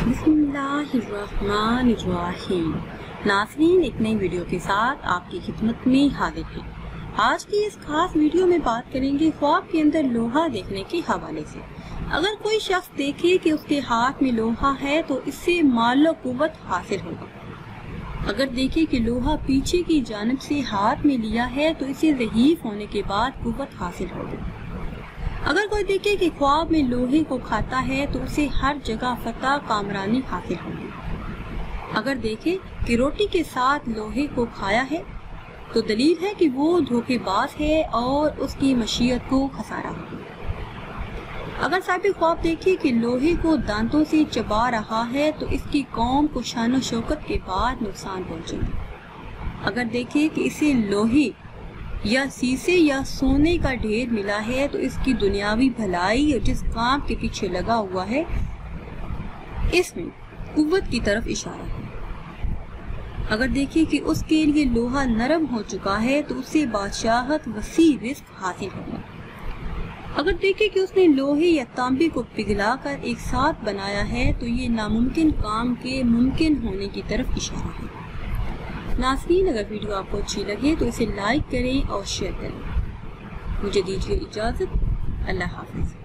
बिस्मिल्लाहिर्रहमानिर्रहीम। नाजरीन, एक नई वीडियो के साथ आपकी खिदमत में हाजिर है। आज की इस खास वीडियो में बात करेंगे ख्वाब के अंदर लोहा देखने के हवाले से। अगर कोई शख्स देखे कि उसके हाथ में लोहा है तो इससे मालो कुवत हासिल होगा। अगर देखे कि लोहा पीछे की जानब से हाथ में लिया है तो इसे जहीफ होने के बाद कुवत हासिल होगी। अगर कोई देखे कि ख्वाब में लोहे को खाता है तो उसे हर जगह फतह कामरानी हासिल होगी। अगर देखे कि रोटी के साथ लोहे को खाया है तो दलील है कि वो धोखेबाज है और उसकी मशीयत को खसारा होगी अगर साहिब ख्वाब देखे कि लोहे को दांतों से चबा रहा है तो इसकी कौम को शान शौकत के बाद नुकसान पहुंचेगा। अगर देखे कि इसे लोहे या शीशे या सोने का ढेर मिला है तो इसकी दुनियावी भलाई जिस काम के पीछे लगा हुआ है, इसमें कुत की तरफ़ इशारा है। अगर देखिए कि उसके लिए लोहा नरम हो चुका है तो उसे बादशाहत वसी रिस्क हासिल होगा। अगर देखे कि उसने लोहे या तांबे को पिघला कर एक साथ बनाया है तो ये नामुमकिन काम के मुमकिन होने की तरफ़ इशारा है। नासरीन अगर वीडियो आपको अच्छी लगे तो इसे लाइक करें और शेयर करें। मुझे दीजिए इजाज़त। अल्लाह हाफिज़।